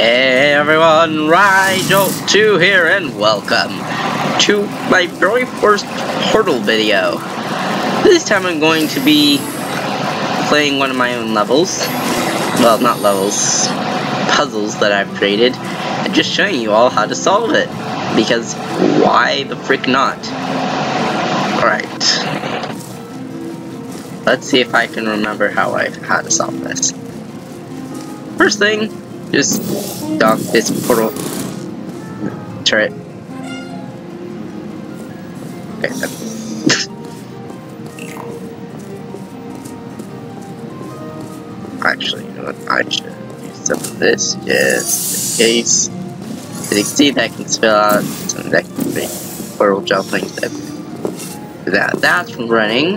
Hey everyone, RaiJolt2 here and welcome to my very first Portal video. This time I'm going to be playing one of my own levels. Well, not levels, puzzles that I've created, and just showing you all how to solve it. Because why the frick not? Alright. Let's see if I can remember how I how to solve this. First thing, just dunk this portal turret. Okay, Actually, you know what? I should do some of this just in case. As you can see, that can spill out some that can create portal jumping. That that's running.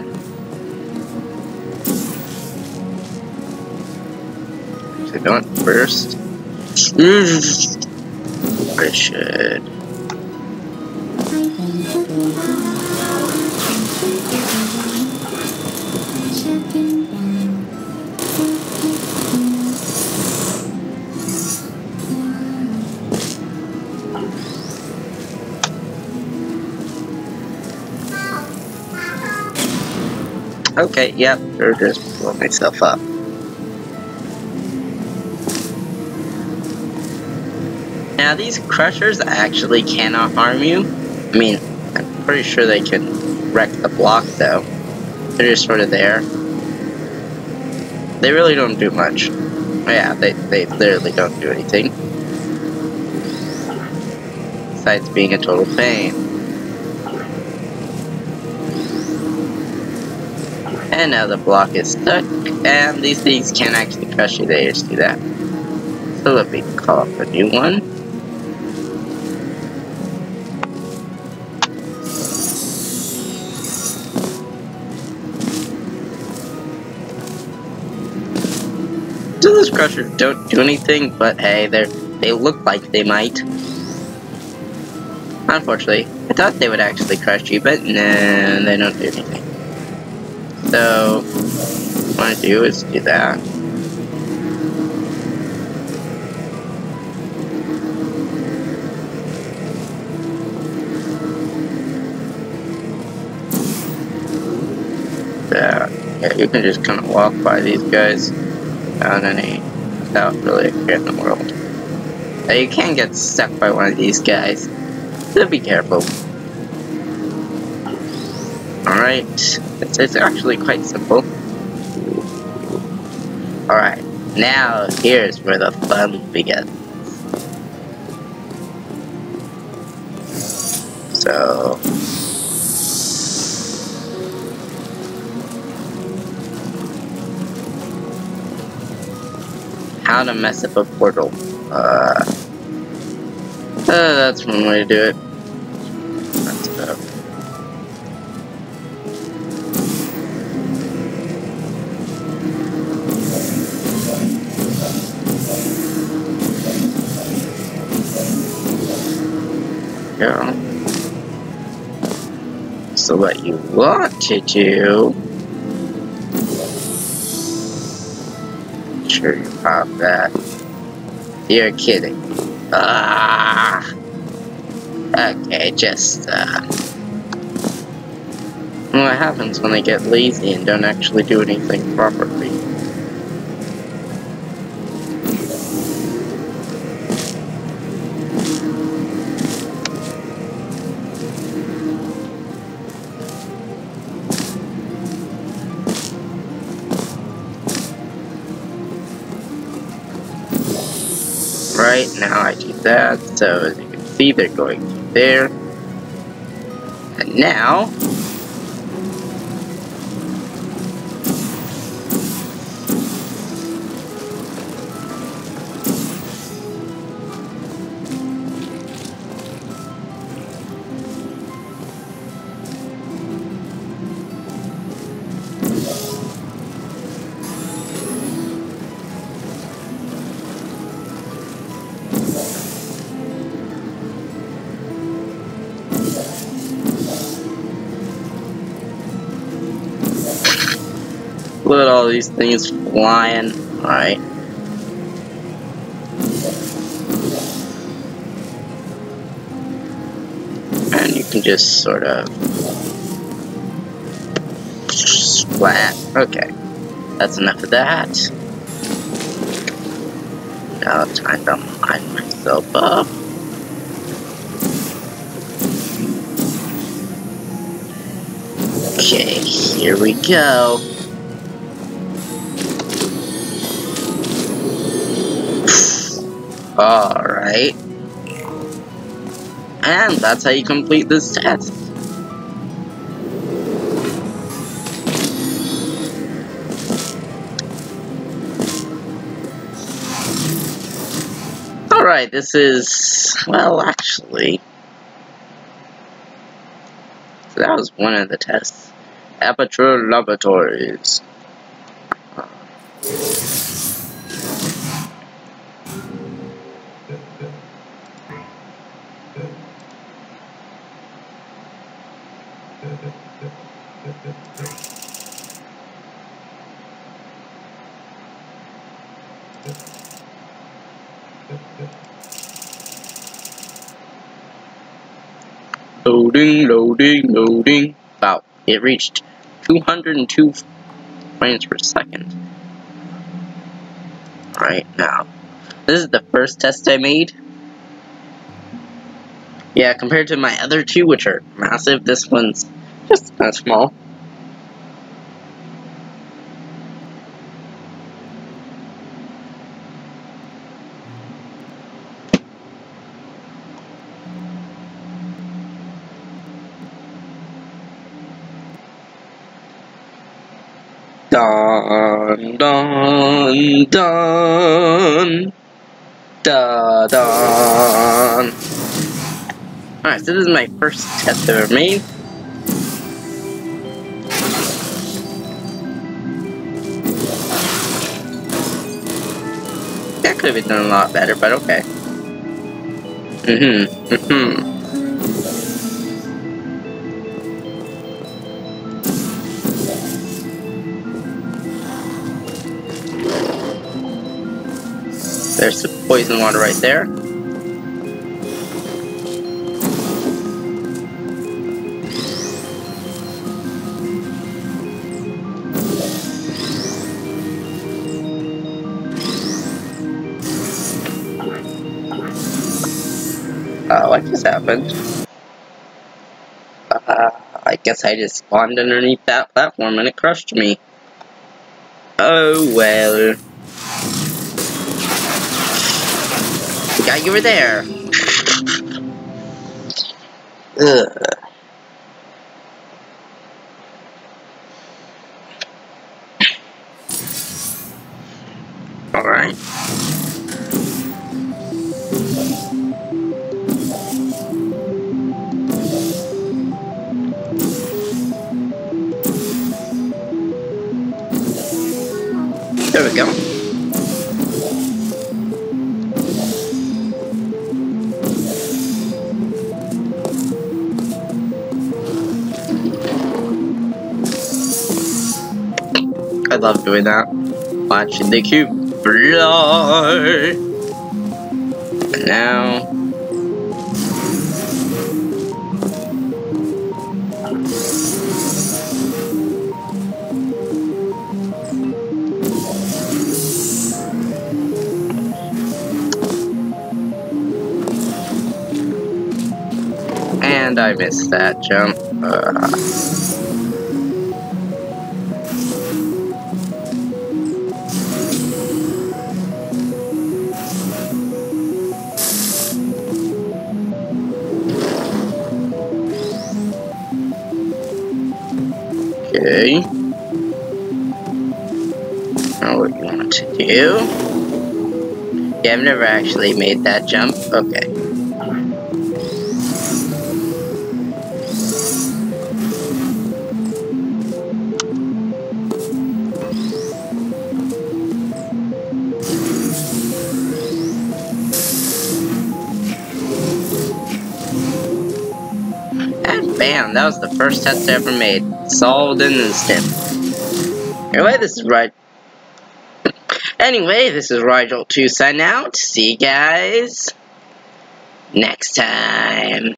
Actually, going first. I should. Okay, yep, or just blow myself up. Now these crushers actually cannot harm you. I mean, I'm pretty sure they can wreck the block though. They're just sort of there. They really don't do much. Yeah, they, they literally don't do anything. Besides being a total pain. And now the block is stuck, and these things can't actually crush you, they just do that. So let me call up a new one. Those crushers don't do anything, but hey, they they look like they might. Unfortunately, I thought they would actually crush you, but no, they don't do anything. So, what I do is do that. That. Yeah, you can just kind of walk by these guys without any, without really in the world. Now you can get stuck by one of these guys, so be careful. Alright, it's, it's actually quite simple. Alright, now here's where the fun begins. So... How to mess up a portal. Uh, uh that's one way to do it. That's about. So what you want to do sure you pop that. You're kidding. Ah. Okay, just uh what happens when they get lazy and don't actually do anything properly? Right, now I do that, so as you can see they're going there. And now, Look at all these things flying. Alright. And you can just sort of... Splat. Okay. That's enough of that. Now time to line myself up. Okay, here we go. Alright. And that's how you complete this test. Alright, this is, well, actually, So that was one of the tests. Aperture Laboratories. Loading, loading, loading. Wow, it reached 202 frames per second. Right now. This is the first test I made. Yeah, compared to my other two, which are massive, this one's just kind of small. Dun dun dun da dun. Alright, so this is my first test ever made. That could have been done a lot better, but okay. Mm-hmm. Mm-hmm. Poison water right there. Uh, what just happened? Uh, I guess I just spawned underneath that platform and it crushed me. Oh well. Got you were there. Ugh. Alright. Love doing that. Watching the cube fly. Now. And I missed that jump. Uh, Okay. Now what you want to do. Yeah, I've never actually made that jump. Okay. Bam, that was the first test I ever made solved in an instant. Anyway, this is right. Anyway, this is RaiJolt2 signing out. See you guys next time.